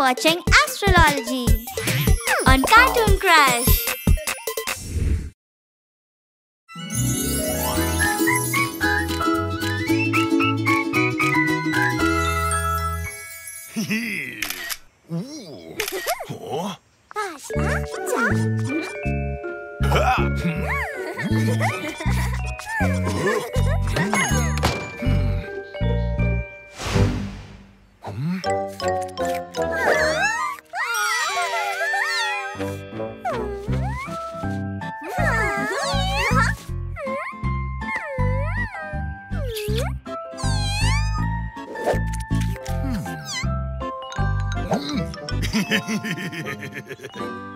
watching AstroLOLogy on Cartoon Crush. Ooh. Oh.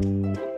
Meow.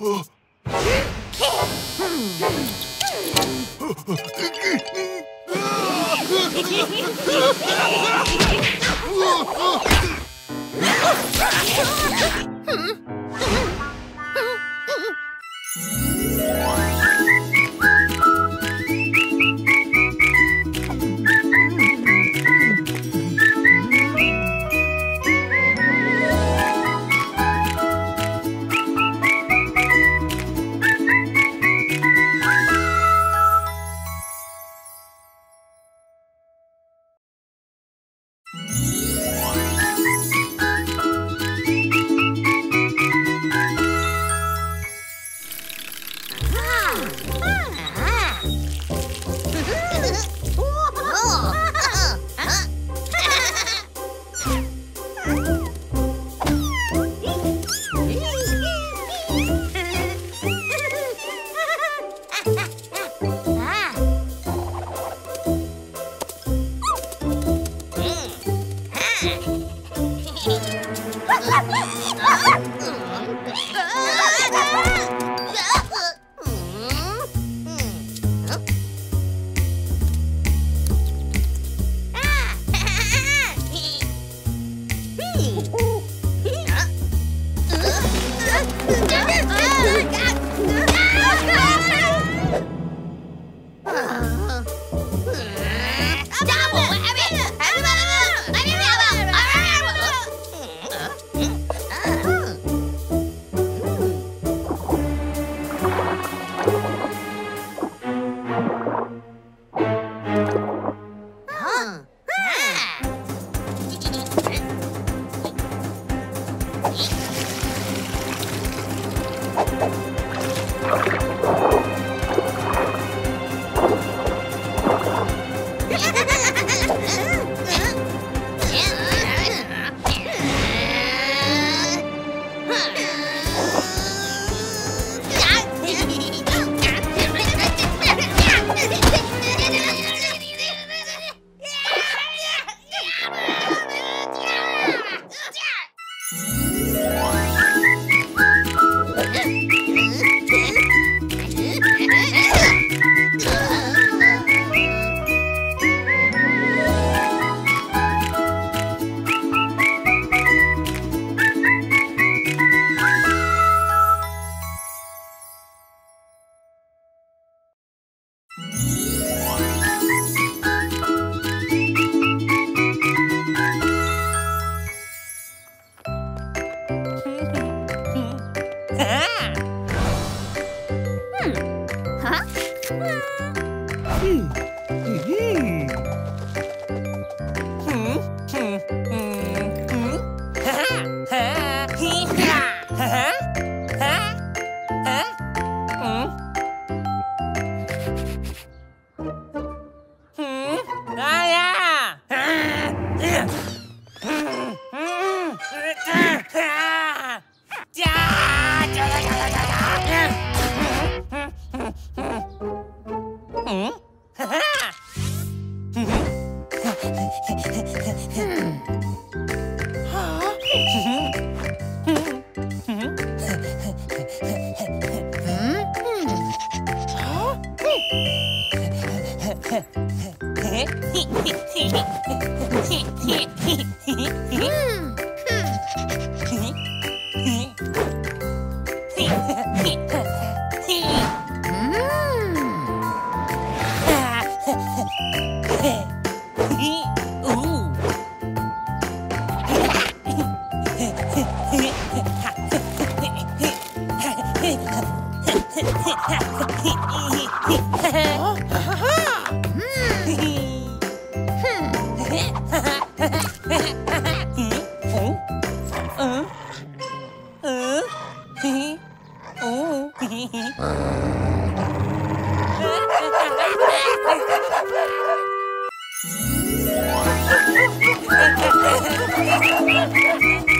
Ah, Ah! Yeah. Oh. Thank you.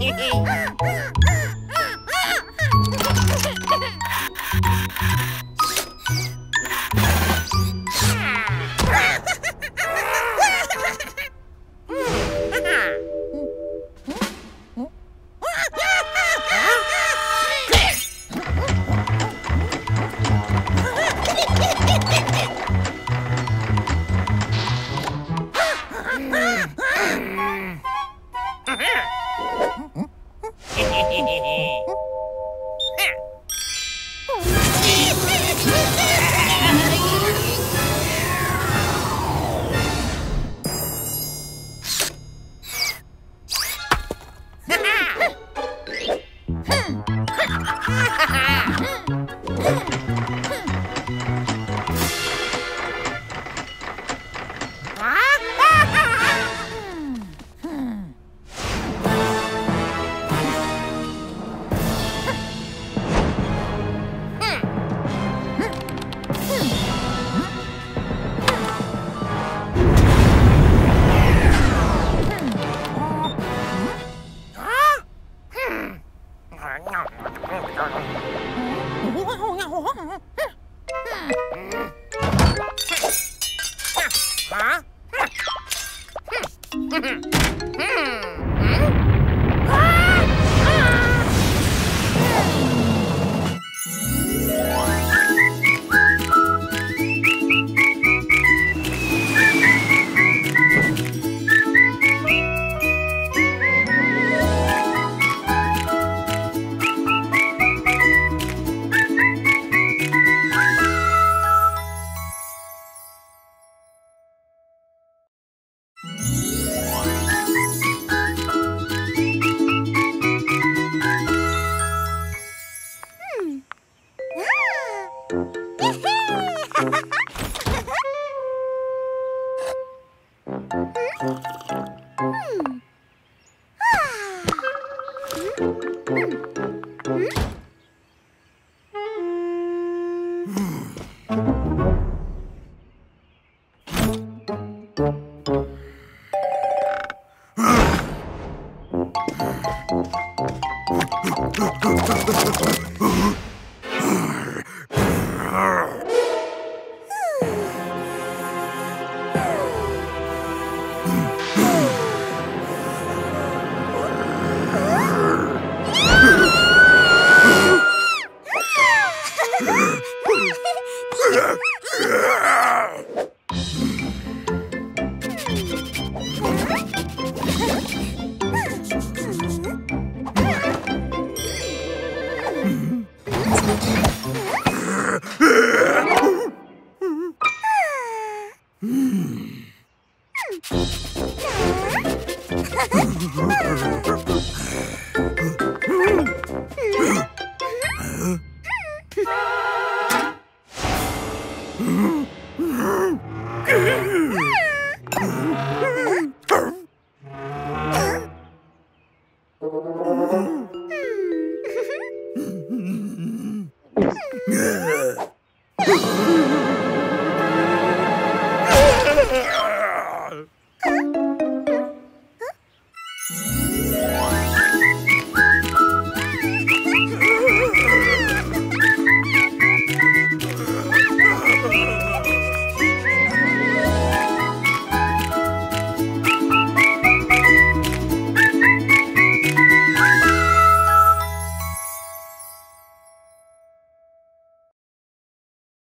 Ha ha ha! Yeah! Ha ha ha ha!